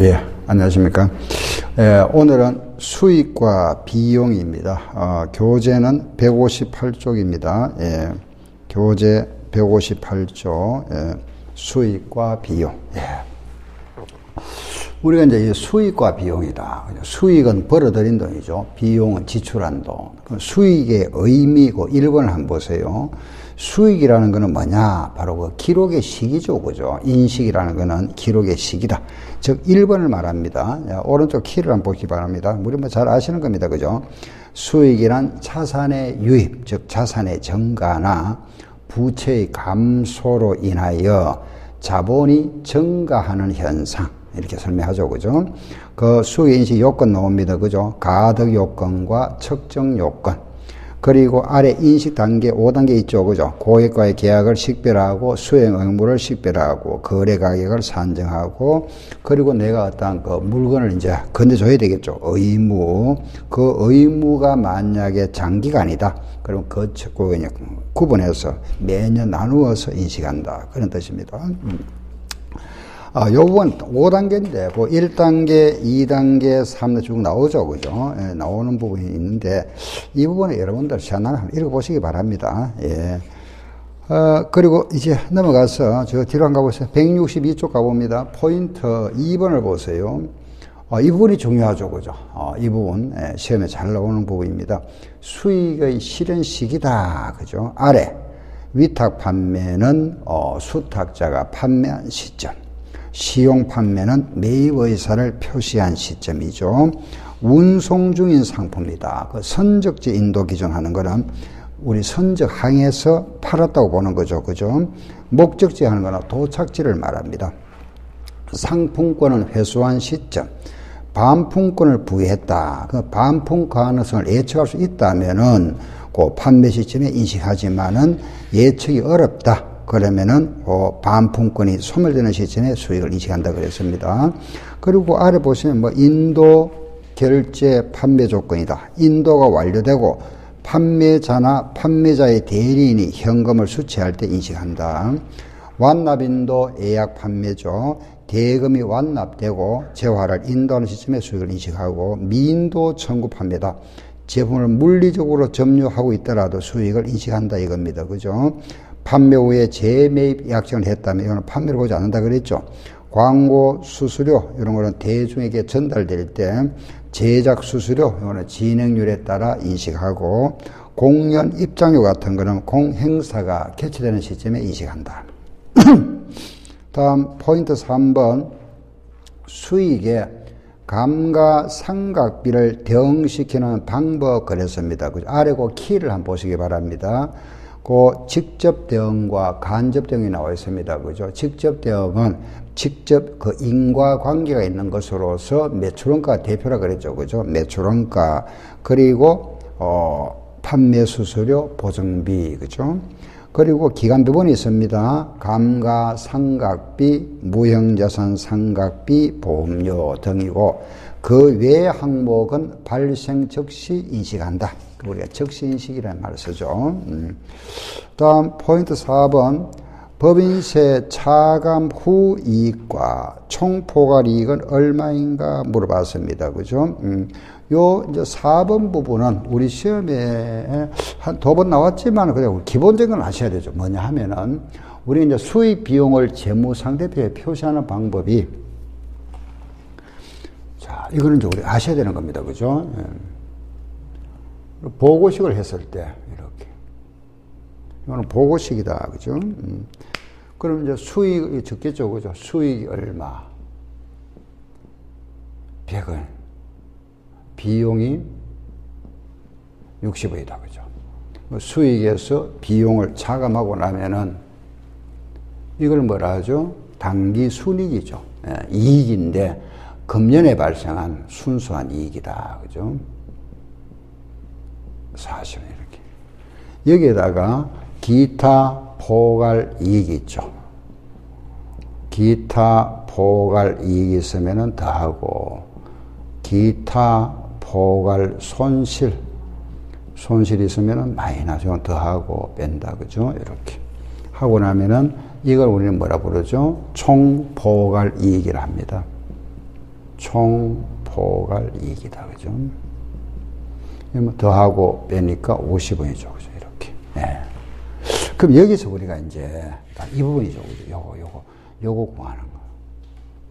예, 안녕하십니까. 예, 오늘은 수익과 비용입니다. 어, 교재는 158쪽입니다. 예, 교재 158쪽, 예, 수익과 비용. 예. 우리가 이제 수익과 비용이다. 수익은 벌어들인 돈이죠. 비용은 지출한 돈. 그 수익의 의미고 1번을 한번 보세요. 수익이라는 것은 뭐냐? 바로 그 기록의 시기죠. 그죠? 인식이라는 것은 기록의 시기다. 즉, 1번을 말합니다. 오른쪽 키를 한번 보기 바랍니다. 우리 뭐 잘 아시는 겁니다. 그죠? 수익이란 자산의 유입, 즉, 자산의 증가나 부채의 감소로 인하여 자본이 증가하는 현상. 이렇게 설명하죠. 그죠? 그 수익 인식 요건 나옵니다. 그죠? 가득 요건과 측정 요건. 그리고 아래 인식 단계 5단계 있죠. 그죠? 고객과의 계약을 식별하고 수행 의무를 식별하고 거래 가격을 산정하고 그리고 내가 어떤 그 물건을 이제 건네줘야 되겠죠. 의무. 그 의무가 만약에 장기간이다. 그럼 그 구분해서 매년 나누어서 인식한다. 그런 뜻입니다. 음. 아, 요 부분 5단계인데, 그 1단계, 2단계, 3단계 쭉 나오죠. 그죠? 예, 나오는 부분이 있는데, 이 부분에 여러분들 시간을 한번 읽어보시기 바랍니다. 예. 어, 그리고 이제 넘어가서 저 뒤로 한번 가보세요. 162쪽 가봅니다. 포인트 2번을 보세요. 어, 이 부분이 중요하죠. 그죠? 어, 이 부분, 예, 시험에 잘 나오는 부분입니다. 수익의 실현 시기다. 그죠? 아래. 위탁 판매는, 어, 수탁자가 판매한 시점. 시용 판매는 매입 의사를 표시한 시점이죠. 운송 중인 상품이다. 그 선적지 인도 기준하는 거는 우리 선적 항에서 팔았다고 보는 거죠. 그죠? 목적지 하는 거는 도착지를 말합니다. 상품권은 회수한 시점. 반품권을 부여했다. 그 반품 가능성을 예측할 수 있다면은 그 판매 시점에 인식하지만은 예측이 어렵다. 그러면은 어, 반품권이 소멸되는 시점에 수익을 인식한다 그랬습니다. 그리고 아래 보시면 뭐 인도 결제 판매 조건이다. 인도가 완료되고 판매자나 판매자의 대리인이 현금을 수취할 때 인식한다. 완납인도 예약 판매죠. 대금이 완납되고 재화를 인도하는 시점에 수익을 인식하고 미인도 청구 판매다. 제품을 물리적으로 점유하고 있더라도 수익을 인식한다 이겁니다. 그죠? 판매 후에 재매입 약정을 했다면 이거는 판매를 보지 않는다 그랬죠. 광고 수수료 이런 거는 대중에게 전달될 때 제작 수수료 이거는 진행률에 따라 인식하고 공연 입장료 같은 거는 공행사가 개최되는 시점에 인식한다. 다음 포인트 3번 수익에 감가상각비를 대응시키는 방법 그랬습니다. 아래고 키를 한번 보시기 바랍니다. 그 직접 대응과 간접 대응이 나와 있습니다. 그죠? 직접 대응은 직접 그 인과 관계가 있는 것으로서 매출원가 대표라 그랬죠. 그죠? 매출원가 그리고 어 판매 수수료 보증비 그죠? 그리고 기간 부분이 있습니다. 감가 상각비, 무형자산 상각비, 보험료 등이고 그 외의 항목은 발생 즉시 인식한다. 우리가 적시인식이라는 말을 쓰죠. 음. 다음 포인트 4번 법인세 차감 후 이익과 총 포괄 이익은 얼마인가 물어봤습니다. 그죠? 음. 요 이제 4번 부분은 우리 시험에 한 두 번 나왔지만 그냥 기본적인 건 아셔야 되죠. 뭐냐 하면은 우리 이제 수익 비용을 재무 상대표에 표시하는 방법이 자, 이거는 이제 우리 아셔야 되는 겁니다. 그죠? 예. 보고식을 했을 때 이렇게 이거는 보고식이다 그죠? 음. 그럼 이제 수익이 적겠죠 그죠? 수익 얼마 100원 비용이 60원이다 그죠? 뭐 수익에서 비용을 차감하고 나면은 이걸 뭐라 하죠? 단기 순이익이죠. 예, 이익인데 금년에 발생한 순수한 이익이다. 그죠? 40원 이렇게. 여기에다가 기타 포괄 이익이 있죠. 기타 포괄 이익이 있으면 더하고 기타 포괄 손실 손실이 있으면 마이너스 더하고 뺀다 그죠? 이렇게 하고 나면은 이걸 우리는 뭐라 부르죠? 총 포괄 이익이라 합니다. 총포괄 이익이다. 그죠? 더하고 빼니까 50원이죠. 그죠? 이렇게. 네. 그럼 여기서 우리가 이제 이 부분이죠. 그죠? 요거, 요거, 요거 구하는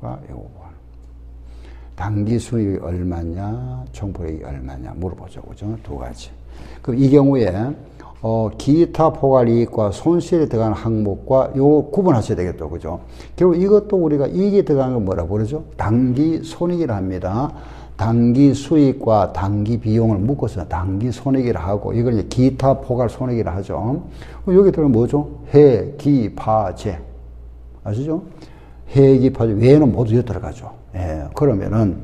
거가 요거 구하는 거. 단기 수익이 얼마냐, 총포익이 얼마냐 물어보죠. 그죠? 두 가지. 그럼 이 경우에 어, 기타 포괄 이익과 손실에 들어가는 항목과 요 구분하셔야 되겠죠. 그죠? 결국 이것도 우리가 이익에 들어가는 건 뭐라고 그러죠? 단기 손익이라 합니다. 단기 수익과 단기 비용을 묶어서 단기 손익이라 하고 이걸 이제 기타 포괄 손익이라 하죠. 여기 들어가 뭐죠? 해, 기, 파, 재. 아시죠? 해, 기, 파, 재 외에는 모두 여 들어가죠. 예. 그러면은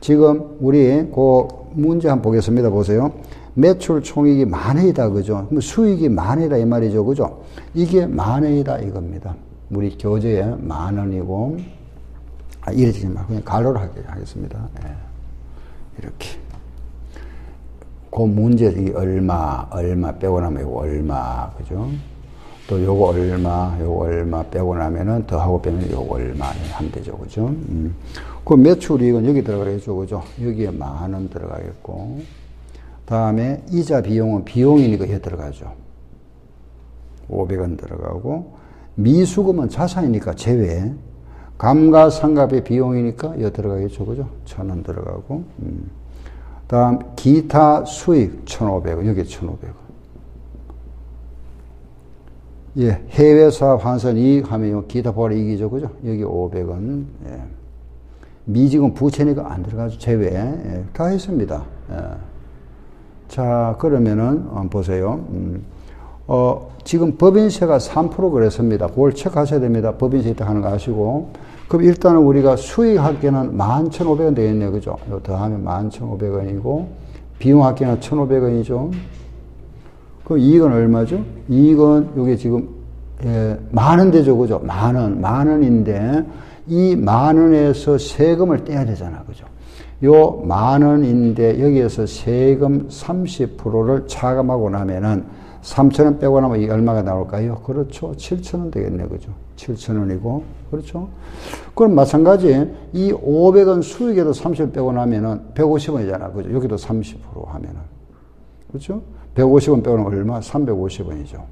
지금 우리 그 문제 한번 보겠습니다. 보세요. 매출 총익이 만 회이다 그죠? 수익이 만 회다 이 말이죠 그죠? 이게 만 회이다 이겁니다. 우리 교재에 만 원이고 아, 이러지 말고 그냥 가로로 하겠습니다. 네. 이렇게. 그 문제 이 얼마 얼마 빼고 나면 이거 얼마 그죠? 또 요거 얼마 요거 얼마 빼고 나면은 더하고 빼면 요거 얼마 하면 되죠 그죠? 음. 그 매출이익은 여기 들어가겠죠 그죠? 여기에 만 원 들어가겠고 다음에 이자 비용은 비용이니까 해 들어가죠. 500원 들어가고 미수금은 자산이니까 제외. 감가상각의 비용이니까 여 들어가겠죠. 그죠? 천 원 들어가고. 음. 다음 기타 수익 1,500원. 여기 1,500원. 예, 해외 사업 환선 이익 하면 기타 보활 이익이죠. 그죠? 여기 500원. 예. 미지금 부채니까 안 들어가죠. 제외. 예, 다 했습니다. 예. 자, 그러면은, 어, 보세요. 음, 어, 지금 법인세가 3% 그랬습니다. 그걸 체크하셔야 됩니다. 법인세 있다 하는 거 아시고. 그럼 일단은 우리가 수익 합계는 11,500원 되겠네요. 그죠? 요 더하면 11,500원이고, 비용 합계는 1,500원이죠. 그럼 이익은 얼마죠? 이익은 요게 지금, 예, 만원 되죠. 그죠? 만 원, 만 원인데, 이 만 원에서 세금을 떼야 되잖아. 그죠? 요 만 원인데 여기에서 세금 30%를 차감하고 나면은 3천 원 빼고 나면 이 얼마가 나올까요? 그렇죠. 7천 원 되겠네. 그죠? 7천 원이고. 그렇죠? 그럼 마찬가지 이 500원 수익에도 30원 빼고 나면은 150원이잖아. 그죠? 여기도 30% 하면은. 그렇죠? 150원 빼고 나면 얼마? 350원이죠.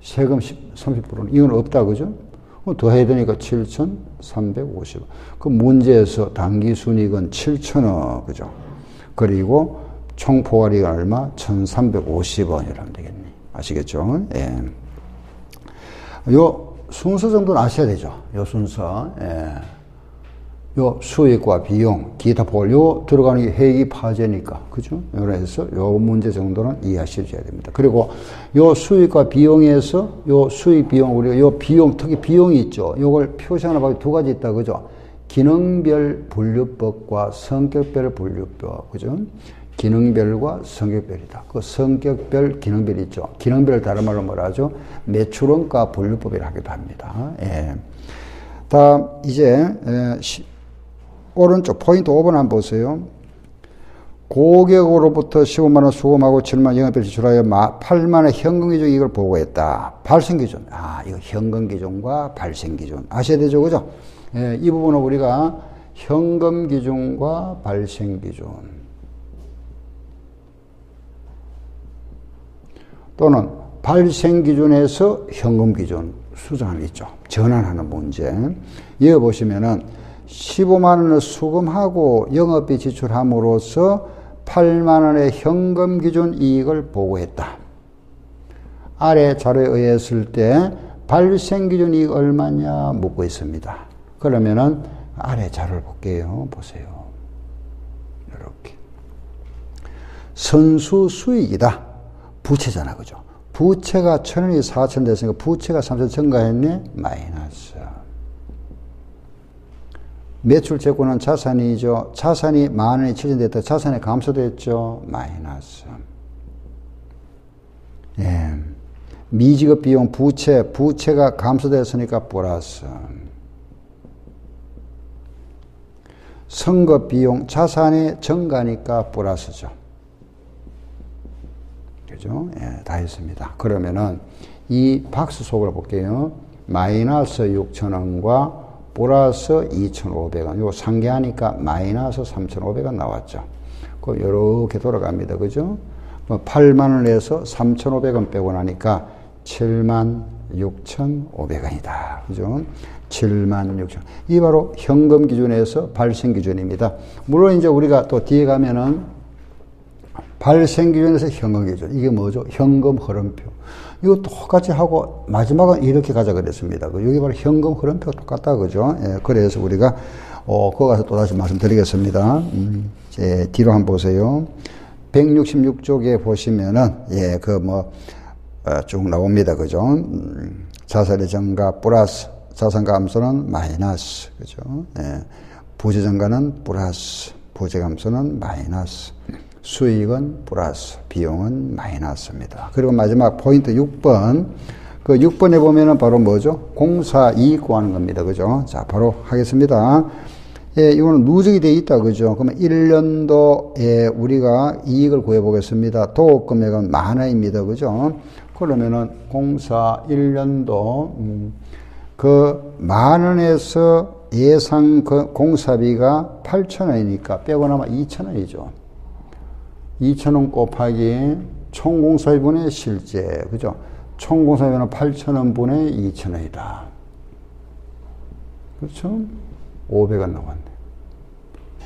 세금 30%는 이건 없다. 그죠? 더 해야 되니까 7,350원. 그 문제에서 단기 순익은 7,000원, 그죠? 그리고 총 포괄이익은 얼마? 1,350원이라면 되겠네. 아시겠죠? 예. 요 순서 정도는 아셔야 되죠. 요 순서. 예. 요 수익과 비용, 기타 볼, 요 들어가는 게 회기 파재니까. 그죠? 그래서 요 문제 정도는 이해하셔야 됩니다. 그리고 요 수익과 비용에서 요 수익 비용, 우리가 요 비용, 특히 비용이 있죠. 요걸 표시하는 방법이 두 가지 있다. 그죠? 기능별 분류법과 성격별 분류법. 그죠? 기능별과 성격별이다. 그 성격별, 기능별 있죠. 기능별 다른 말로 뭐라 하죠? 매출원가 분류법이라 하기도 합니다. 예. 다음, 이제, 오른쪽 포인트 5번 한번 보세요. 고객으로부터 15만원 수금하고 7만 영업비를 지출하여 8만원 현금기준 이익을 보고했다. 발생기준. 아, 이거 현금기준과 발생기준. 아셔야 되죠, 그죠? 예, 이 부분은 우리가 현금기준과 발생기준. 또는 발생 기준에서 현금 기준 수정하는 있죠. 전환하는 문제. 이어 보시면은 15만 원을 수금하고 영업비 지출함으로써 8만 원의 현금 기준 이익을 보고했다. 아래 자료에 의했을 때 발생 기준 이익 얼마냐 묻고 있습니다. 그러면은 아래 자료를 볼게요. 보세요. 이렇게. 선수 수익이다. 부채잖아. 그죠? 부채가 천 원이 사천 됐으니까 부채가 삼천 증가했네? 마이너스. 매출 재고는 자산이죠. 자산이 만 원이 7천 됐다. 자산이 감소됐죠. 마이너스. 예. 미지급 비용 부채, 부채가 감소됐으니까 플러스. 선거 비용 자산이 증가니까 플러스죠. 그죠? 예, 다 했습니다. 그러면은 이 박스 속을 볼게요. 마이너스 6천원과 플러스 2,500원. 요 상계하니까 마이너스 3,500원 나왔죠. 그 요렇게 돌아갑니다. 그죠? 8만 뭐 원에서 3,500원 빼고 나니까 7만 6,500원이다. 그죠? 7만 6천. 이 바로 현금 기준에서 발생 기준입니다. 물론 이제 우리가 또 뒤에 가면은 발생 기준에서 현금 기준. 이게 뭐죠? 현금 흐름표. 이거 똑같이 하고 마지막은 이렇게 가자 그랬습니다. 그 여기 바로 현금 흐름표 똑같다 그죠? 예, 그래서 우리가 어, 그거 가서 또 다시 말씀드리겠습니다. 음, 예, 뒤로 한번 보세요. 166쪽에 보시면은 예, 그뭐쭉 어, 나옵니다. 그죠? 음, 자살의 증가 플러스 자산 감소는 마이너스. 그죠? 예, 부재 증가는 플러스. 부재 감소는 마이너스. 수익은 플러스, 비용은 마이너스입니다. 그리고 마지막 포인트 6번. 그 6번에 보면은 바로 뭐죠? 공사 이익 구하는 겁니다. 그죠? 자, 바로 하겠습니다. 예, 이거는 누적이 되어 있다. 그죠? 그러면 1년도에 우리가 이익을 구해 보겠습니다. 도급 금액은 만 원입니다. 그죠? 그러면은 공사 1년도, 음, 그만 원에서 예상 그 공사비가 8천 원이니까 빼고 나면 2천 원이죠. 2천원 곱하기 총공사비분의 실제, 그죠? 총공사비는 8천원 분의 2천원이다. 그렇죠? 500원 나왔네.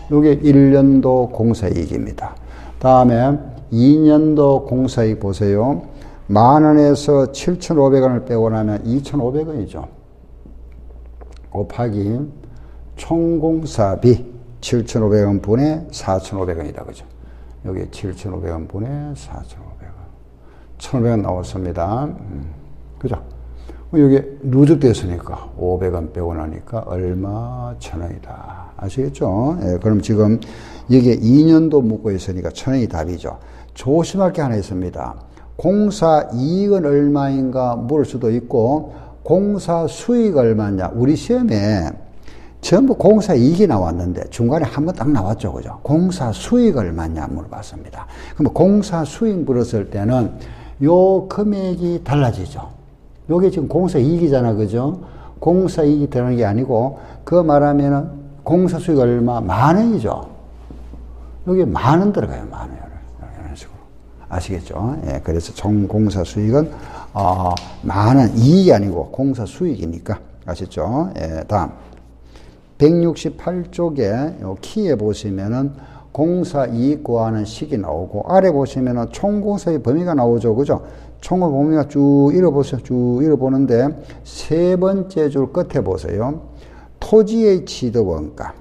이게 1년도 공사이익입니다. 다음에 2년도 공사이익 보세요. 만 원에서 7,500원을 빼고 나면 2,500원이죠. 곱하기 총공사비 7,500원 분의 4,500원이다. 그죠? 여기 7,500원 분의 4,500원. 1,500원 나왔습니다. 음, 그죠? 여기 누적됐으니까 500원 빼고 나니까 얼마? 1,000원이다. 아시겠죠? 예, 그럼 지금 여기에 2년도 묻고 있으니까 1,000원이 답이죠. 조심할 게 하나 있습니다. 공사 이익은 얼마인가 물을 수도 있고 공사 수익 얼마냐. 우리 시험에 전부 공사 이익이 나왔는데 중간에 한 번 딱 나왔죠. 그죠? 공사 수익 얼마냐 물어봤습니다. 그럼 공사 수익 물었을 때는 요 금액이 달라지죠. 요게 지금 공사 이익이잖아. 그죠? 공사 이익이 되는 게 아니고 그 말하면은 공사 수익 얼마? 만 원이죠. 여기 만 원 들어가요. 만 원. 이런 식으로. 아시겠죠? 예, 그래서 총 공사 수익은 어, 만원 이익이 아니고 공사 수익이니까 아셨죠? 예, 다음 168쪽에 키에 보시면은 공사 이익 구하는 식이 나오고 아래 보시면은 총공사의 범위가 나오죠. 그죠? 총의 범위가 쭉 읽어보세요. 쭉 읽어보는데 세 번째 줄 끝에 보세요. 토지의 취득 원가.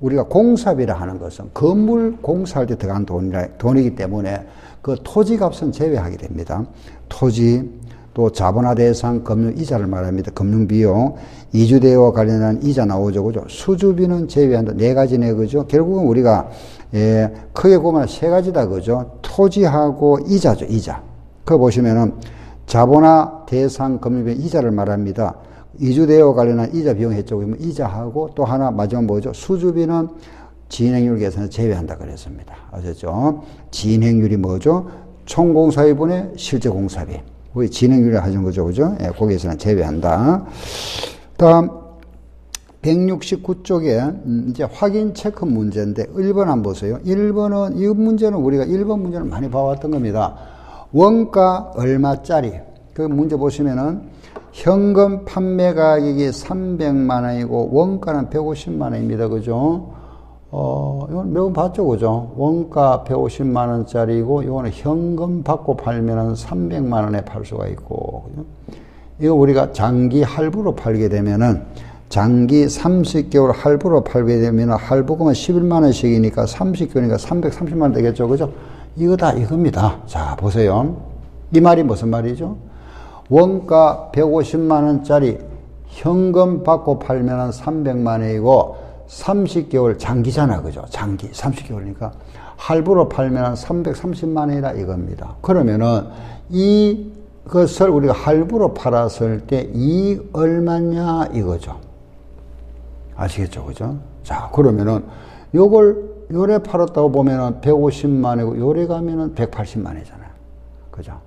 우리가 공사비라 하는 것은 건물 공사할 때 들어간 돈이라, 돈이기 때문에 그 토지 값은 제외하게 됩니다. 토지, 또 자본화 대상 금융 이자를 말합니다. 금융 비용, 이주대와 관련한 이자 나오죠. 그죠? 수주비는 제외한다. 네 가지네. 그죠? 결국은 우리가, 예, 크게 보면 세 가지다. 그죠? 토지하고 이자죠. 이자. 그거 보시면은 자본화 대상 금융 비용 이자를 말합니다. 이주대와 관련한 이자 비용 했죠. 그러면 이자하고 또 하나 마지막 뭐죠? 수주비는 진행률 계산을 제외한다 그랬습니다. 아셨죠? 진행률이 뭐죠? 총공사비분의 실제 공사비. 우리 진행률을 하는 거죠. 그죠? 예, 거기에서는 제외한다. 다음, 169쪽에 음, 이제 확인 체크 문제인데 1번 한번 보세요. 1번은 이 문제는 우리가 1번 문제는 많이 봐왔던 겁니다. 원가 얼마짜리 그 문제 보시면은 현금 판매 가격이 300만 원이고 원가는 150만 원입니다. 그죠? 어, 이건 매번 봤죠, 그죠? 원가 150만 원짜리고, 이거는 현금 받고 팔면은 300만 원에 팔 수가 있고, 그죠? 이거 우리가 장기 할부로 팔게 되면은, 장기 30개월 할부로 팔게 되면 할부금은 11만 원씩이니까 30개월이니까 330만 원 되겠죠, 그죠? 이거 다 이겁니다. 자, 보세요. 이 말이 무슨 말이죠? 원가 150만 원짜리 현금 받고 팔면은 300만 원이고, 30개월 장기잖아, 그죠? 장기. 30개월이니까. 할부로 팔면 330만 원이라 이겁니다. 그러면은 이것을 우리가 할부로 팔았을 때 이 얼마냐 이거죠. 아시겠죠? 그죠? 자, 그러면은 요걸 요래 팔았다고 보면은 150만이고 요래 가면은 180만이잖아요. 그죠?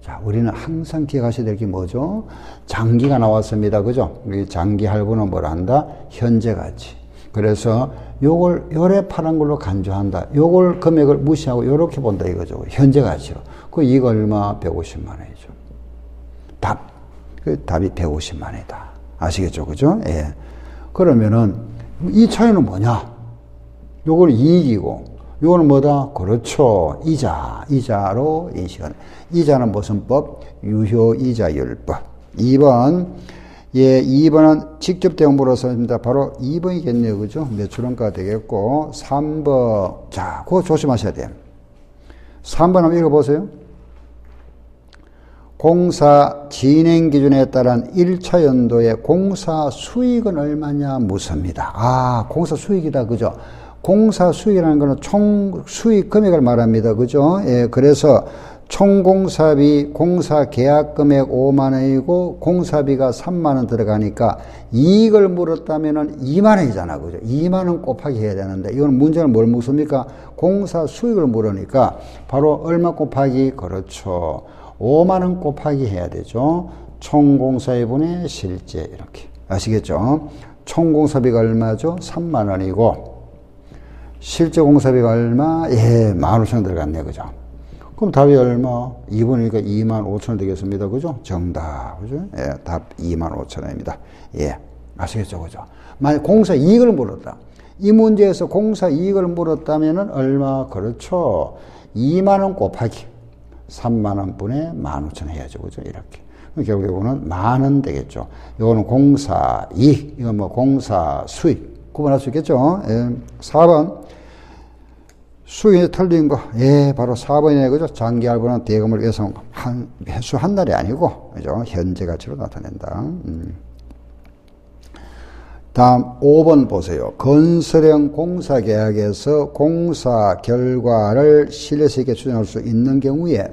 자, 우리는 항상 기억하셔야 될 게 뭐죠? 장기가 나왔습니다. 그죠? 우리 장기 할부는 뭘 한다? 현재 가치. 그래서 요걸 요래 파란 걸로 간주한다. 요걸 금액을 무시하고 요렇게 본다 이거죠. 현재 가치로. 그 이거 얼마? 150만 원이죠. 답. 그 답이 150만 원이다. 아시겠죠? 그죠? 예. 그러면은 이 차이는 뭐냐? 요걸 이익이고 요거는 뭐다? 그렇죠. 이자. 이자로 인식하는. 이자는 무슨 법? 유효이자율법. 2번. 예, 2번은 직접 대응 물어서입니다. 바로 2번이겠네요. 그죠? 매출원가 되겠고. 3번. 자, 그거 조심하셔야 돼요. 3번 한번 읽어보세요. 공사 진행 기준에 따른 1차 연도의 공사 수익은 얼마냐 묻습니다. 아, 공사 수익이다. 그죠? 공사 수익이라는 것은 총 수익 금액을 말합니다. 그죠? 예, 그래서 총 공사비 공사 계약 금액 5만 원이고 공사비가 3만 원 들어가니까 이익을 물었다면은 2만 원이잖아. 그죠? 2만 원 곱하기 해야 되는데 이건 문제는 뭘 묻습니까? 공사 수익을 물으니까 바로 얼마 곱하기 그렇죠. 5만 원 곱하기 해야 되죠. 총 공사비분의 실제 이렇게. 아시겠죠? 총 공사비가 얼마죠? 3만 원이고 실제 공사비가 얼마? 예, 15,000원 들어갔네. 그죠? 그럼 답이 얼마? 2번이니까 2만 5천 원 되겠습니다. 그죠? 정답. 그죠? 예, 답 2만 5천 원입니다. 예. 아시겠죠? 그죠? 만약 공사 이익을 물었다. 이 문제에서 공사 이익을 물었다면은 얼마? 그렇죠. 2만 원 곱하기 3만 원분의 15,000원 해야죠. 그죠? 이렇게. 결국에는 만 원 되겠죠. 이거는 공사 이익, 이건 뭐 공사 수익. 구분할 수 있겠죠? 예. 4번. 수익이 털린 거, 예, 바로 4번이네, 그죠? 장기 할부는 대금을 위해서 한, 회수 한 달이 아니고, 그죠? 현재 가치로 나타낸다. 음. 다음 5번 보세요. 건설형 공사 계약에서 공사 결과를 신뢰성 있게 추정할 수 있는 경우에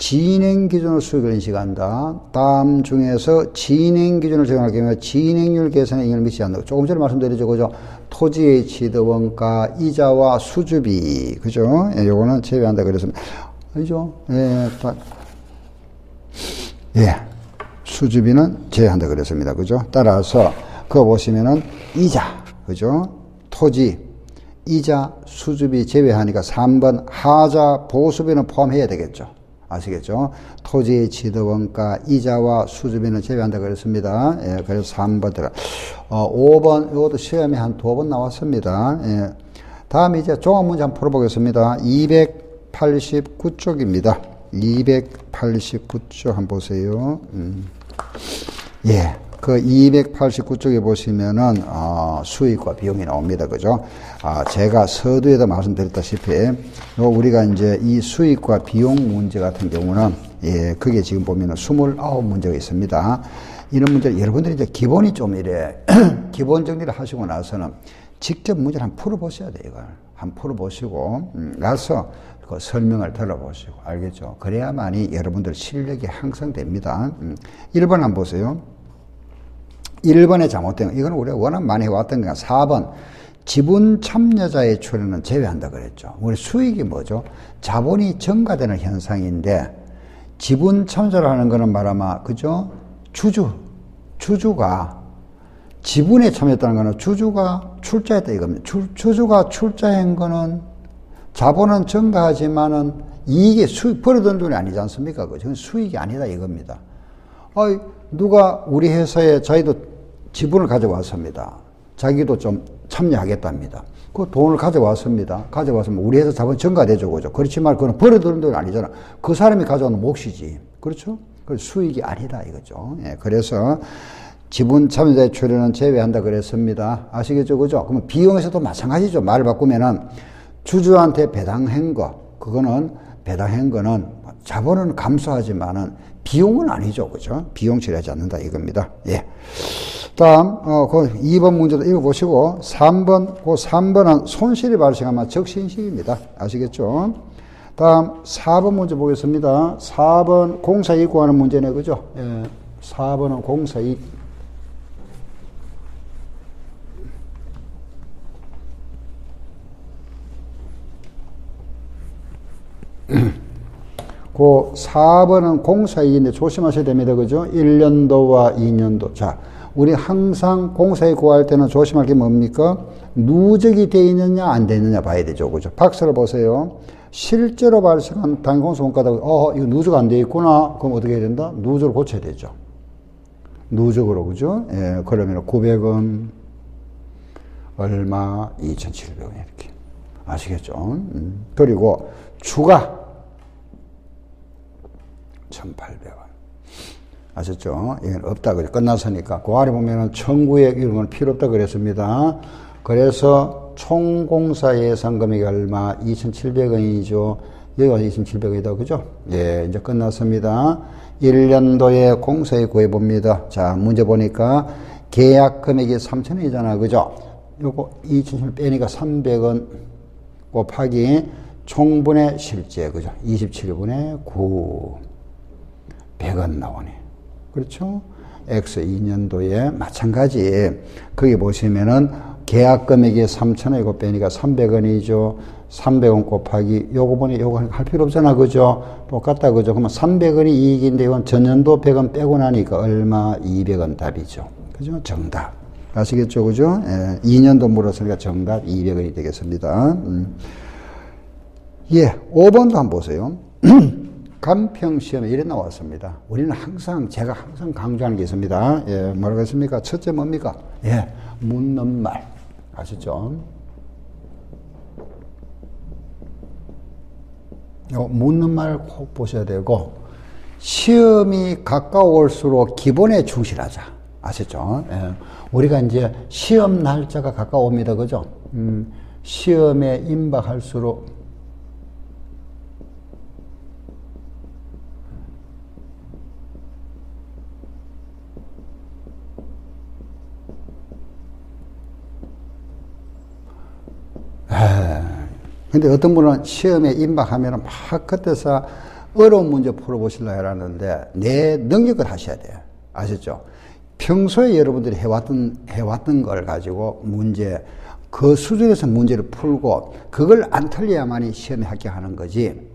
진행 기준으로 수익을 인식한다. 다음 중에서 진행 기준을 적용할 경우에 진행률 계산에 영향을 미치지 않는다. 조금 전에 말씀드렸죠. 그죠? 토지의 취득 원가, 이자와 수주비. 그죠? 예, 요거는 제외한다. 그랬습니다. 그죠? 예, 다, 예. 수주비는 제외한다. 그랬습니다. 그죠? 따라서, 그거 보시면은, 이자. 그죠? 토지, 이자, 수주비 제외하니까 3번 하자, 보수비는 포함해야 되겠죠. 아시겠죠? 토지의 취득원가, 이자와 수주비는 제외한다 그랬습니다. 예, 그래서 3번 들어. 어, 5번, 이것도 시험에 한 두 번 나왔습니다. 예. 다음 이제 종합 문제 한번 풀어보겠습니다. 289쪽입니다. 289쪽 한번 보세요. 음. 예. 그 289쪽에 보시면은 어, 수익과 비용이 나옵니다. 그죠? 아, 제가 서두에도 말씀드렸다시피 우리가 이제 이 수익과 비용 문제 같은 경우는 예, 그게 지금 보면은 29문제가 있습니다. 이런 문제 여러분들이 이제 기본이 좀 이래 기본 정리를 하시고 나서는 직접 문제를 한번 풀어보셔야 돼요. 이걸 한번 풀어보시고 음, 나서 그 설명을 들어보시고 알겠죠? 그래야만이 여러분들 실력이 향상됩니다. 음, 1번 한번 보세요. 1번에 잘못된 거, 이건 우리가 워낙 많이 해왔던 거야. 4번, 지분 참여자의 출연은 제외한다 그랬죠. 우리 수익이 뭐죠? 자본이 증가되는 현상인데, 지분 참여라는 거는 말하마, 그죠? 주주, 주주가, 지분에 참여했다는 거는 주주가 출자했다 이겁니다. 주, 주주가 출자한 거는 자본은 증가하지만은 이익이 수익, 벌어든 돈이 아니지 않습니까? 그건 수익이 아니다 이겁니다. 어이, 누가 우리 회사에 자기도 지분을 가져왔습니다. 자기도 좀 참여하겠답니다. 그 돈을 가져왔습니다. 가져왔으면 우리 회사 자본 증가되죠. 그죠? 그렇지만 그건 벌어들은 돈이 아니잖아. 그 사람이 가져오는 몫이지. 그렇죠? 그 수익이 아니다 이거죠. 예, 그래서 지분 참여자의 출연은 제외한다 그랬습니다. 아시겠죠? 그죠? 그러면 비용에서도 마찬가지죠. 말을 바꾸면은 주주한테 배당한 거, 그거는 배당한 거는 자본은 감소하지만은 비용은 아니죠. 그죠? 비용 처리하지 않는다 이겁니다. 예. 다음, 어, 그 2번 문제도 읽어보시고, 3번, 그 3번은 손실이 발생하면 적신식입니다. 아시겠죠? 다음, 4번 문제 보겠습니다. 4번 공사이익 구하는 문제네, 그죠? 예. 4번은 공사이익. 그 4번은 공사이익인데 조심하셔야 됩니다. 그죠? 1년도와 2년도. 자, 우리 항상 공사에 구할 때는 조심할 게 뭡니까? 누적이 돼 있느냐 안 돼 있느냐 봐야 되죠. 그죠? 박스를 보세요. 실제로 발생한 원가다. 어, 이거 누적 안 돼 있구나. 그럼 어떻게 해야 된다? 누적을 고쳐야 되죠. 누적으로 그죠? 예, 그러면 900원 얼마 2,700원 이렇게 아시겠죠? 음. 그리고 추가 1,800원 아셨죠? 이건 없다 그래 끝났으니까 그 아래 보면은 청구액 이런 건 필요 없다 그랬습니다. 그래서 총공사 예상 금액이 얼마 2,700원이죠. 여기가 2,700원이다 그죠? 예, 이제 끝났습니다. 1년도에 공사에 구해봅니다. 자, 문제 보니까 계약 금액이 3천원이잖아. 그죠? 요거 2천원 빼니까 300원 곱하기 총분의 실제. 그죠? 27분의 9. 100원 나오네. 그렇죠? X 2년도에 마찬가지. 거기 보시면은 계약 금액이 3천원이고 빼니까 300원이죠. 300원 곱하기 요거 보니 요거 할 필요 없잖아. 그죠? 똑같다. 그죠? 그러면 300원이 이익인데 이건 전년도 100원 빼고 나니까 얼마? 200원 답이죠. 그죠? 정답. 아시겠죠? 그죠? 예, 2년도 물었으니까 정답 200원이 되겠습니다. 음. 예, 5번도 한번 보세요. 간평시험에 이래 나왔습니다. 우리는 항상, 제가 항상 강조하는 게 있습니다. 예, 뭐라고 했습니까? 첫째 뭡니까? 예, 묻는 말. 아시죠? 묻는 말 꼭 보셔야 되고, 시험이 가까울수록 기본에 충실하자. 아셨죠? 예. 우리가 이제 시험 날짜가 가까웁니다. 그죠? 음, 시험에 임박할수록 근데 어떤 분은 시험에 임박하면 막 그때서 어려운 문제 풀어보실라 해라는데 내 능력을 하셔야 돼요. 아셨죠? 평소에 여러분들이 해왔던, 해왔던 걸 가지고 문제, 그 수준에서 문제를 풀고 그걸 안 틀려야만이 시험에 합격하는 거지.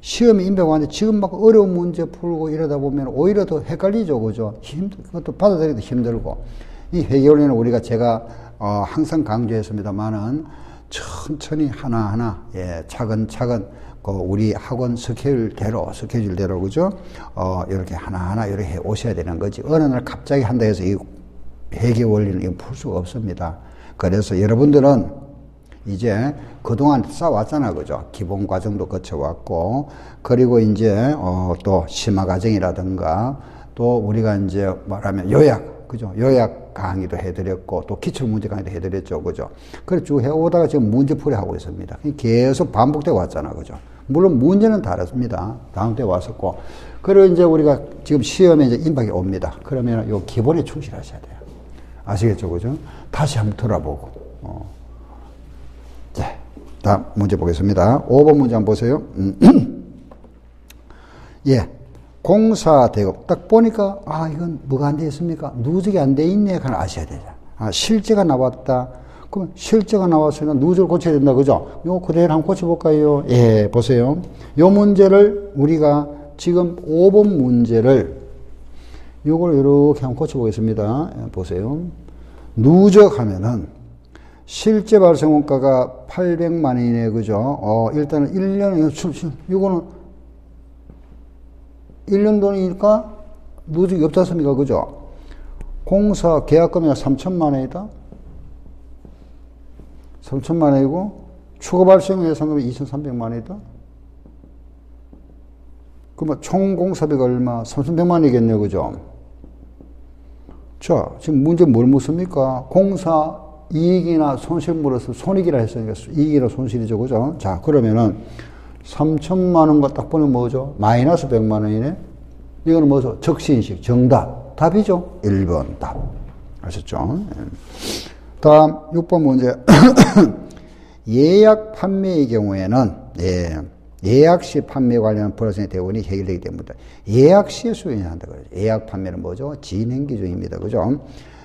시험에 임박하는데 지금 막 어려운 문제 풀고 이러다 보면 오히려 더 헷갈리죠. 그죠? 힘, 그것도 받아들이기도 힘들고. 이 회계원리는 우리가 제가, 어, 항상 강조했습니다만은 천천히 하나하나, 예, 차근차근, 그 우리 학원 스케줄대로, 스케줄대로, 그죠? 어, 이렇게 하나하나 이렇게 오셔야 되는 거지. 어느 날 갑자기 한다 해서 이 회계 원리는 풀 수가 없습니다. 그래서 여러분들은 이제 그동안 쌓아왔잖아, 그죠? 기본 과정도 거쳐왔고, 그리고 이제, 어, 또 심화 과정이라든가, 또 우리가 이제 말하면 요약, 그죠? 요약 강의도 해드렸고, 또 기출문제 강의도 해드렸죠. 그죠? 그래 쭉 해오다가 지금 문제풀이 하고 있습니다. 계속 반복되어 왔잖아. 그죠? 물론 문제는 다릅니다. 다음 때 왔었고. 그리고 이제 우리가 지금 시험에 이제 임박이 옵니다. 그러면 요 기본에 충실하셔야 돼요. 아시겠죠? 그죠? 다시 한번 돌아보고. 어. 자, 다음 문제 보겠습니다. 5번 문제 한번 보세요. 예. 공사 대급 딱 보니까 아 이건 뭐가 안 돼 있습니까? 누적이 안 돼 있네 그걸 아셔야 되죠. 아 실제가 나왔다. 그럼 실제가 나왔으니까 누적을 고쳐야 된다 그죠? 요 그대로 한번 고쳐볼까요? 예 보세요. 요 문제를 우리가 지금 5번 문제를 요걸 이렇게 한번 고쳐보겠습니다. 예, 보세요. 누적하면은 실제 발생 원가가 800만 원이네 그죠? 어 일단은 1년에 이거는 1년 돈이니까 누적이 없지 않습니까? 그죠? 공사 계약금이 3천만 원이다. 3천만 원이고 추가 발생 예상금이 2,300만 원이다. 그러면 총 공사비가 얼마? 3,100만 원이겠네요. 그죠? 자, 지금 문제 뭘 묻습니까? 공사 이익이나 손실 물어서 손익이라 했으니까 이익이나 손실이죠. 그죠? 자, 그러면은 3천만 원과 딱 보면 뭐죠? 마이너스 100만 원이네? 이거는 뭐죠? 적신식, 정답. 답이죠? 1번 답. 아셨죠? 예. 다음 6번 문제. 예약 판매의 경우에는, 예, 예약 시 판매 관련 불화성의 대원이 해결되기 때문에 예약 시에 수행한다 그러죠. 예약 판매는 뭐죠? 진행 기준입니다. 그죠?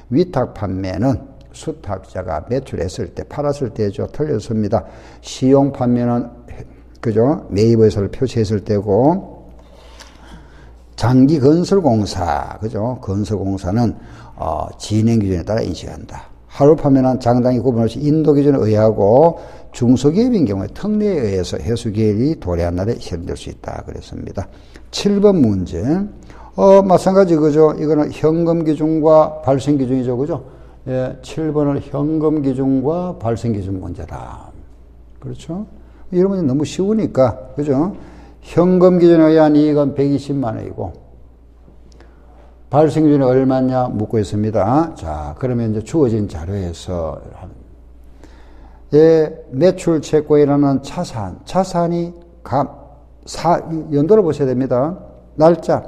위탁 판매는 수탁자가 매출했을 때, 팔았을 때죠. 틀렸습니다. 시용 판매는 그죠? 네이버에서 표시했을 때고, 장기 건설 공사, 그죠? 건설 공사는, 어, 진행 기준에 따라 인식한다. 하루 판매는 장당이 구분 없이 인도 기준에 의하고 중소기업인 경우에 특례에 의해서 해수기업이 도래한 날에 실현될 수 있다. 그랬습니다. 7번 문제. 어, 마찬가지, 그죠? 이거는 현금 기준과 발생 기준이죠. 그죠? 예, 7번은 현금 기준과 발생 기준 문제다. 그렇죠? 문제 너무 쉬우니까, 그죠? 현금 기준에 의한 이익은 120만 원이고, 발생 기준이 얼마냐 묻고 있습니다. 자, 그러면 이제 주어진 자료에서, 예, 매출 채권이라는 차산, 차산이 감, 사, 연도를 보셔야 됩니다. 날짜.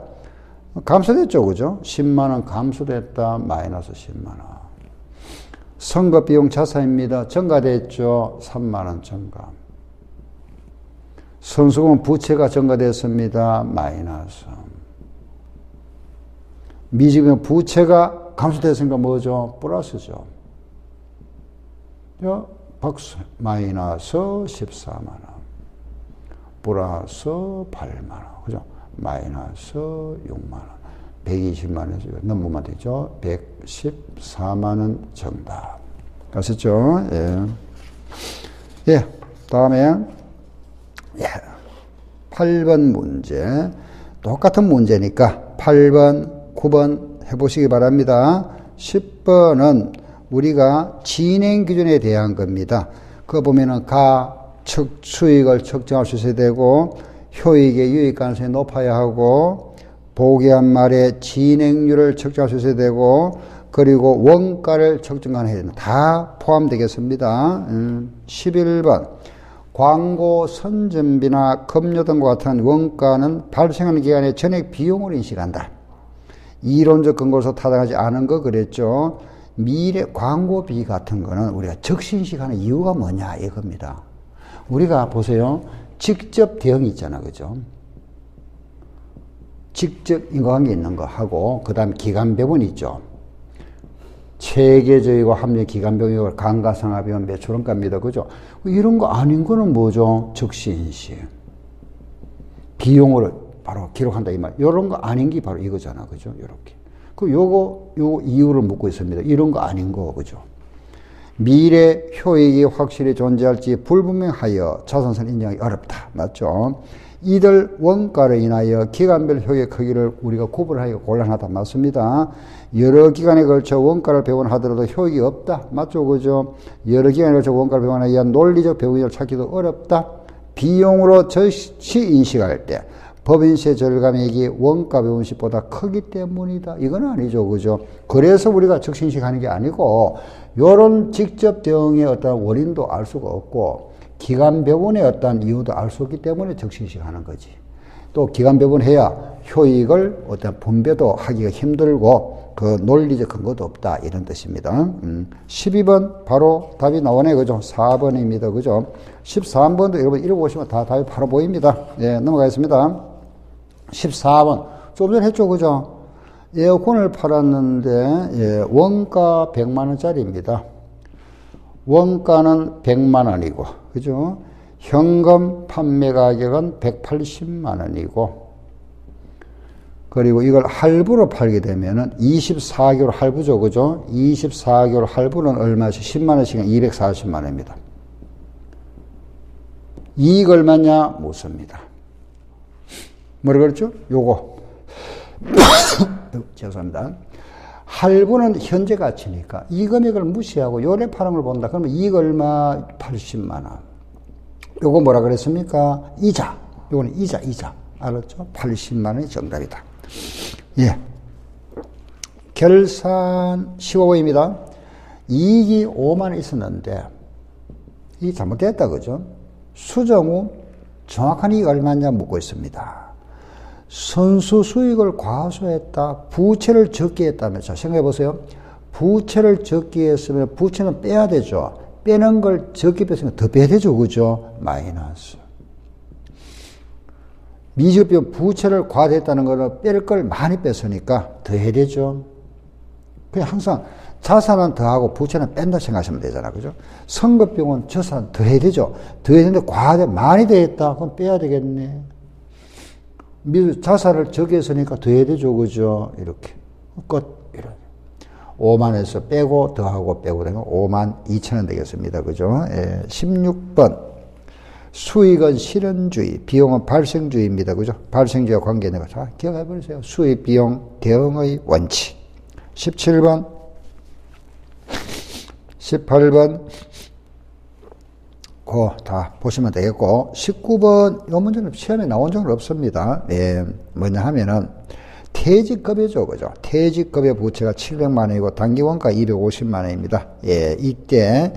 감소됐죠, 그죠? 10만원 감소됐다, 마이너스 10만원. 선거 비용 자산입니다. 증가됐죠, 3만원 증가. 선수금 부채가 증가됐습니다, 마이너스. 미지금 부채가 감소됐으니까 뭐죠? 플러스죠. 박수, 마이너스 14만원. 플러스 8만원. 그죠? 마이너스 6만원. 120만원에서 넘으면 되죠. 114만원 정답. 아셨죠? 예. 예. 다음에, 예. 8번 문제. 똑같은 문제니까 8번, 9번 해보시기 바랍니다. 10번은 우리가 진행 기준에 대한 겁니다. 그거 보면은 가, 측, 수익을 측정할 수 있어야 되고, 효익의 유익 가능성이 높아야 하고, 보기한 말의 진행률을 측정할 수 있어야 되고, 그리고 원가를 측정해야 됩니다. 다 포함되겠습니다. 음, 11번. 광고 선전비나 급료 등과 같은 원가는 발생하는 기간에 전액 비용을 인식한다. 이론적 근거로서 타당하지 않은 거 그랬죠. 미래 광고비 같은 거는 우리가 적신식하는 이유가 뭐냐 이겁니다. 우리가 보세요. 직접 대응이 있잖아. 그죠? 직접 인과관계 있는 거 하고 그다음 기간 배분이 있죠. 체계적이고 합리 기간 병역을 감가상각비용 매출원가입니다. 그죠? 이런 거 아닌 거는 뭐죠? 적신식. 비용을 바로 기록한다 이 말. 이런 거 아닌 게 바로 이거잖아. 그죠? 이렇게. 그 요거 요 이유를 묻고 있습니다. 이런 거 아닌 거 그죠? 미래 효익이 확실히 존재할지 불분명하여 자산선 인정하기 어렵다. 맞죠? 이들 원가로 인하여 기간별 효익 크기를 우리가 구분하기가 곤란하다. 맞습니다. 여러 기간에 걸쳐 원가를 배분하더라도 효익이 없다. 맞죠? 그죠? 여러 기간에 걸쳐 원가를 배분하기 위한 논리적 배분을 찾기도 어렵다. 비용으로 즉시 인식할 때 법인세 절감액이 원가 배분식보다 크기 때문이다. 이건 아니죠. 그죠? 그래서 우리가 즉신식 하는 게 아니고, 요런 직접 대응의 어떤 원인도 알 수가 없고, 배분의 어떤 이유도 알 수 없기 때문에 즉신식 하는 거지. 또 기간 배분해야 효익을 어떤 분배도 하기가 힘들고, 그 논리적 근거도 없다. 이런 뜻입니다. 음, 12번 바로 답이 나오네. 그죠? 4번입니다. 그죠? 13번도 여러분 읽어보시면 다 답이 바로 보입니다. 예, 넘어가겠습니다. 14번. 좀 전에 했죠, 그죠? 에어컨을 팔았는데, 예, 원가 100만 원짜리입니다. 원가는 100만 원이고, 그죠? 현금 판매 가격은 180만 원이고, 그리고 이걸 할부로 팔게 되면은 24개월 할부죠, 그죠? 24개월 할부는 얼마씩? 10만 원씩은 240만 원입니다. 이익 얼마냐? 못 씁니다. 뭐라 그랬죠? 요거. 죄송합니다. 할부는 현재 가치니까 이 금액을 무시하고 요래 파는 걸 본다. 그러면 이익 얼마? 80만 원. 요거 뭐라 그랬습니까? 이자. 요거는 이자, 이자. 알았죠? 80만 원이 정답이다. 예. 결산 15호입니다. 이익이 5만 원 있었는데 이 잘못됐다 그죠? 수정 후 정확한 이익 얼마냐 묻고 있습니다. 선수 수익을 과소했다. 부채를 적게 했다면서. 생각해 보세요. 부채를 적게 했으면 부채는 빼야 되죠. 빼는 걸 적게 뺐으면 더 빼야 되죠. 그죠? 마이너스. 미적비용 부채를 과대했다는 거는 뺄 걸 많이 뺐으니까 더 해야 되죠. 그냥 항상 자산은 더하고 부채는 뺀다 생각하시면 되잖아. 그죠? 선급비용은 저산 더 해야 되죠. 더 해야 되는데 과대 많이 더했다. 그럼 빼야 되겠네. 미술 자산을 적겠으니까 더해야 되죠. 그죠? 이렇게. 끝. 이렇게. 5만에서 빼고 더하고 빼고 되면 5만 2천 원 되겠습니다. 그죠? 예, 16번. 수익은 실현주의, 비용은 발생주의입니다. 그죠? 발생주의와 관계있는 거. 자, 기억해 버리세요. 수익, 비용, 대응의 원칙. 17번. 18번. 그다 보시면 되겠고 19번 요 문제는 시험에 나온 적은 없습니다. 예, 뭐냐 하면은 퇴직급여죠, 그죠? 퇴직급여 부채가 700만 원이고 단기원가 250만 원입니다. 예, 이때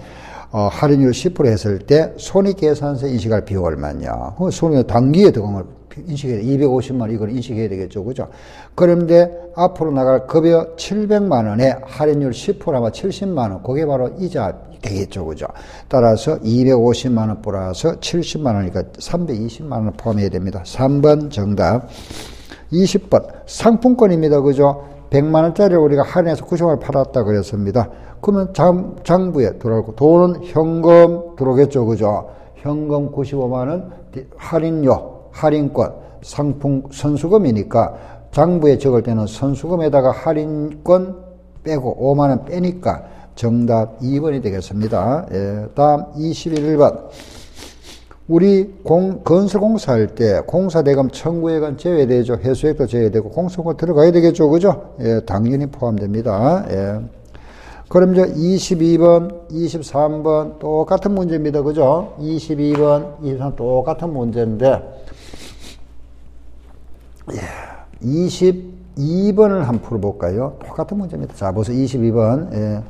어, 할인율 10% 했을 때 손익계산서 인식할 비용 얼마냐? 그 손익 단기에 들어간 걸 인식해야 돼. 250만 원 이걸 인식해야 되겠죠. 그죠? 그런데 앞으로 나갈 급여 700만 원에 할인율 10%면 70만 원. 그게 바로 이자 되겠죠. 그죠? 따라서 250만 원 플러스 70만 원이니까 320만 원 포함해야 됩니다. 3번 정답. 20번 상품권입니다. 그죠? 100만 원짜리 우리가 할인해서 90만 원 팔았다 그랬습니다. 그러면 장, 장부에 들어오고 돈은 현금 들어오겠죠. 그죠? 현금 95만 원 할인료 할인권, 상품, 선수금이니까 장부에 적을 때는 선수금에다가 할인권 빼고 5만원 빼니까 정답 2번이 되겠습니다. 예, 다음 21번. 우리 공, 건설공사 할 때 공사대금 청구액은 제외되죠. 회수액도 제외되고 공사권 들어가야 되겠죠. 그죠? 예, 당연히 포함됩니다. 예. 그럼 이제 22번, 23번 똑같은 문제입니다. 그죠? 22번, 23번 똑같은 문제인데 22번을 한번 풀어볼까요? 똑같은 문제입니다. 자, 보세요. 22번. 예.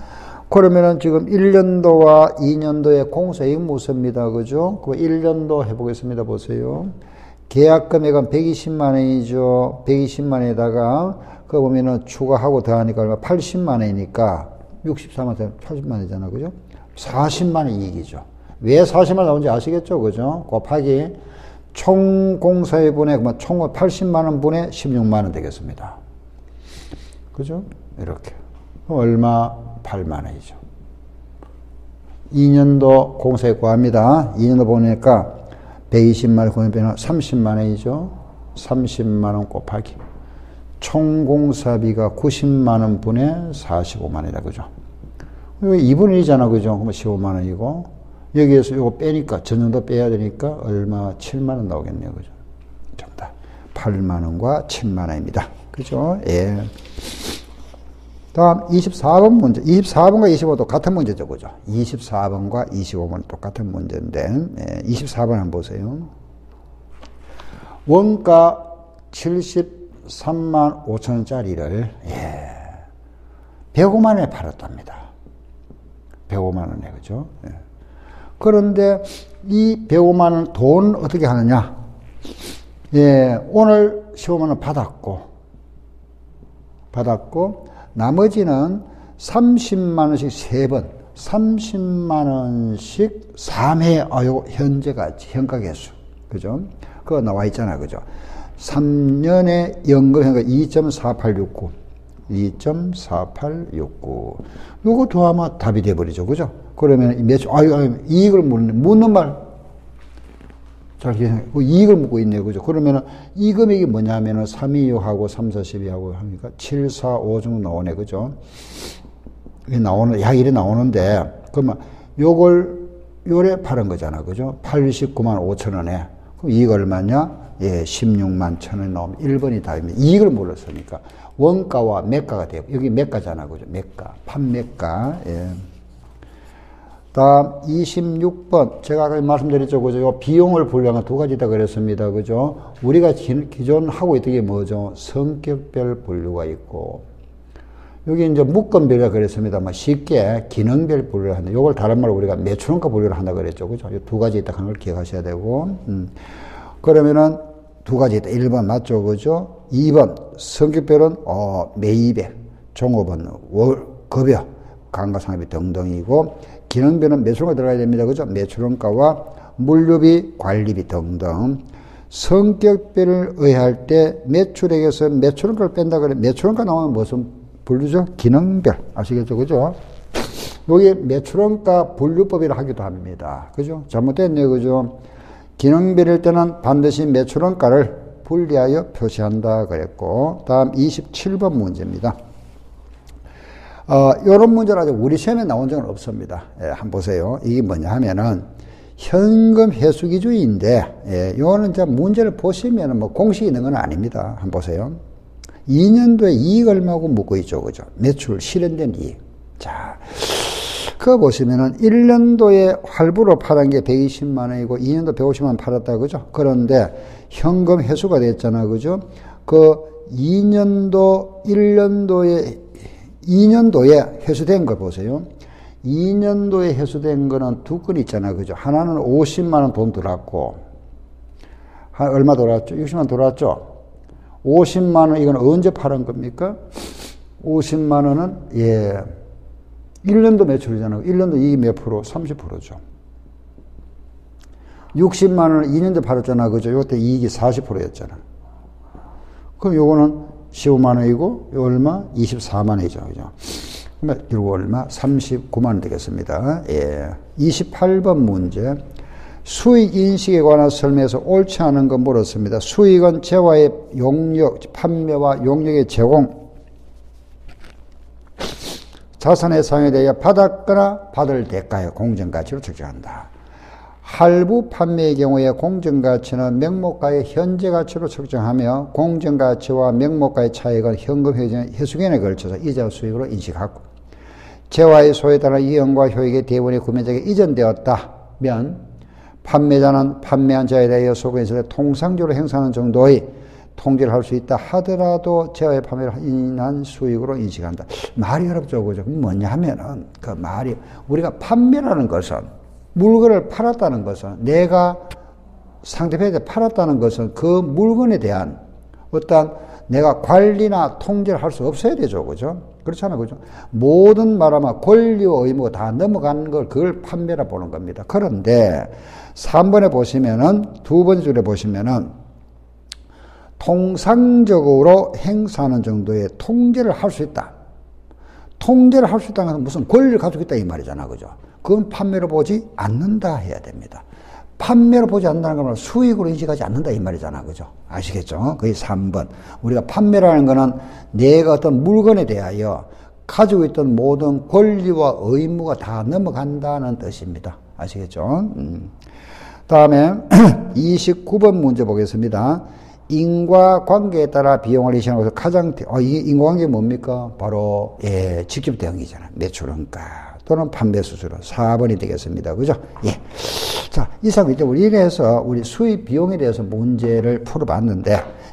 그러면은 지금 1년도와 2년도의 공소액 무섭니다. 그죠? 그 1년도 해보겠습니다. 보세요. 계약 금액은 120만 원이죠. 120만 원에다가 그 보면은 추가하고 더하니까 얼마? 80만 원이니까 64만 원, 80만 원이잖아. 그죠? 40만 원 이익이죠. 왜 40만 원 나온지 아시겠죠? 그죠? 곱하기 총 공사의 분에 총 80만 원 분에 16만 원 되겠습니다. 그죠? 이렇게. 얼마? 8만 원이죠. 2년도 공사에 구합니다. 2년도 보니까 120만 원 구하면 30만 원이죠. 30만 원 곱하기. 총 공사비가 90만 원 분에 45만 원이다. 그죠? 이거 2분의 1이잖아. 그죠? 그러면 15만 원이고. 여기에서 이거 빼니까 전년도 빼야 되니까 얼마 7만 원 나오겠네요. 그죠? 정답. 8만 원과 7만 원입니다. 그죠? 예. 다음 24번 문제. 24번과 25도 같은 문제죠. 그죠? 24번과 25번 똑같은 문제인데 예. 24번 한번 보세요. 원가 73만 5천 원짜리를 예. 105만 원에 팔았답니다. 105만 원에 그죠? 예. 그런데 이 105만 원 돈 어떻게 하느냐? 예, 오늘 15만 원 받았고, 받았고, 나머지는 30만 원씩 세 번, 30만 원씩 3회, 아, 요 현재가 현가 개수. 그죠? 그거 나와 있잖아. 그죠? 3년의 연금 현가 2.4869. 2.4869. 요거 더하면 답이 돼버리죠. 그죠? 그러면 매출, 아유, 아유, 이익을 묻는, 묻는 말. 잘 기억해. 그 이익을 묻고 있네요. 그죠? 그러면은 이 금액이 뭐냐면은 3, 2, 6하고 3, 4, 12하고 하니까 7, 4, 5 정도 나오네. 그죠? 이게 나오는, 약 이래 나오는데, 그러면 요걸, 요래 파는 거잖아. 그죠? 89만 5천 원에. 그럼 이익 얼마냐? 예, 16만 천원 나오면 1번이 답입니다. 이익을 몰랐으니까. 원가와 매가가 되고, 여기 매가잖아. 그죠? 매가. 판매가. 예. 다음 26번. 제가 아까 말씀드렸죠. 그죠? 비용을 분류한 두 가지다 그랬습니다. 그죠? 우리가 기존 하고 있던 게 뭐죠? 성격별 분류가 있고. 여기 이제 묶음별이라 그랬습니다만 쉽게 기능별 분류를 한다. 요걸 다른 말로 우리가 매출원가 분류를 한다 그랬죠. 그죠? 두 가지 있다. 하는 걸 기억하셔야 되고. 음. 그러면은 두 가지 있다. 1번 맞죠? 그죠? 2번. 성격별은 어, 매입액 종업원 월 급여 감가상각비 등등이고 기능비는 매출원가 들어가야 됩니다. 그죠? 매출원가와 물류비, 관리비 등등. 성격비를 의할 때 매출액에서 매출원가를 뺀다 그래. 매출원가 나오면 무슨 분류죠? 기능별. 아시겠죠? 그죠? 여기 매출원가 분류법이라 하기도 합니다. 그죠? 잘못됐네요. 그죠? 기능별일 때는 반드시 매출원가를 분리하여 표시한다 그랬고 다음 27번 문제입니다. 어, 이런 문제는 아직 우리 시험에 나온 적은 없습니다. 예, 한번 보세요. 이게 뭐냐 하면은 현금 회수 기준인데 예, 요거는 이제 문제를 보시면 뭐 공식이 있는 건 아닙니다. 한번 보세요. 2년도에 이익 얼마고 묻고 있죠. 그죠? 매출 실현된 이익. 자, 그거 보시면은 1년도에 할부로 팔은 게 120만 원이고 2년도 150만 원 팔았다. 그죠? 그런데 현금 회수가 됐잖아. 그죠? 그 2년도, 1년도에 2년도에 회수된 거 보세요. 2년도에 회수된 거는 두 건 있잖아. 그죠? 하나는 50만 원 돈 들어왔고, 한 얼마 들어왔죠? 60만 원 들어왔죠? 50만 원, 이건 언제 팔은 겁니까? 50만 원은, 예, 1년도 매출이잖아요. 1년도 이익이 몇 프로? 30%죠. 60만 원을 2년도 팔았잖아. 그죠? 요때 이익이 40%였잖아. 그럼 요거는 15만 원이고, 요 얼마? 24만 원이죠. 그죠? 그러면 이거 얼마? 39만 원 되겠습니다. 예. 28번 문제. 수익 인식에 관한 설명에서 옳지 않은 건 물었습니다. 수익은 재화의 용역, 판매와 용역의 제공, 자산의 사용에 대해 받았거나 받을 대가의 공정가치로 측정한다. 할부 판매의 경우에 공정가치는 명목가의 현재 가치로 측정하며 공정가치와 명목가의 차익은 현금 회수견에 걸쳐서 이자 수익으로 인식하고 재화의 소에 따라 이용과 효익의 대부분이 구매자에게 이전되었다면 판매자는 판매한 자에 대하여 소금에서 통상적으로 행사하는 정도의 통제를 할 수 있다 하더라도 재화의 판매를 인한 수익으로 인식한다. 말이 어렵죠. 그죠? 뭐냐 하면은 그 말이 우리가 판매라는 것은 물건을 팔았다는 것은 내가 상대편에 팔았다는 것은 그 물건에 대한 어떤 내가 관리나 통제를 할 수 없어야 되죠. 그죠? 그렇잖아요. 그죠? 모든 말하면 권리와 의무가 다 넘어가는 걸 그걸 판매라 보는 겁니다. 그런데 3번에 보시면은 두 번째 줄에 보시면은 통상적으로 행사하는 정도의 통제를 할 수 있다. 통제를 할 수 있다는 것은 무슨 권리를 가지고 있다 이 말이잖아. 그죠? 그건 판매로 보지 않는다 해야 됩니다. 판매로 보지 않는다는 건 수익으로 인식하지 않는다 이 말이잖아. 그죠? 아시겠죠? 그게 3번. 우리가 판매라는 거는 내가 어떤 물건에 대하여 가지고 있던 모든 권리와 의무가 다 넘어간다는 뜻입니다. 아시겠죠? 음. 다음에 29번 문제 보겠습니다. 인과 관계에 따라 비용을 인식하는 것을 가장, 어, 이 인과 관계 뭡니까? 바로, 예, 직접 대응이잖아. 매출원가. 또는 판매 수수료 4번이 되겠습니다. 그죠? 예. 자, 이상 이제 우리 이래서 우리 수입 비용에 대해서 문제를 풀어봤는데,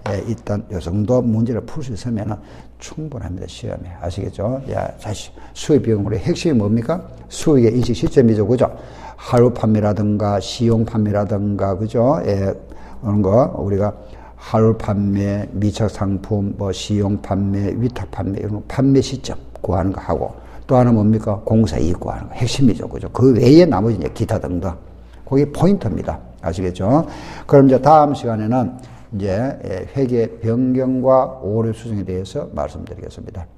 예, 일단 요 정도 문제를 풀 수 있으면 충분합니다. 시험에. 아시겠죠? 야, 사실 수입 비용 우리 핵심이 뭡니까? 수익의 인식 시점이죠. 그죠? 하루 판매라든가 시용 판매라든가, 그죠? 예, 그런 거 우리가 하루 판매, 미착 상품, 뭐 시용 판매, 위탁 판매 이런 판매 시점 구하는 거 하고 또 하나 뭡니까? 공사 이익 구하는 거 핵심이죠. 그죠? 그 외에 나머지 이제 기타 등등. 그게 포인트입니다. 아시겠죠? 그럼 이제 다음 시간에는 이제 회계 변경과 오류 수정에 대해서 말씀드리겠습니다. 예.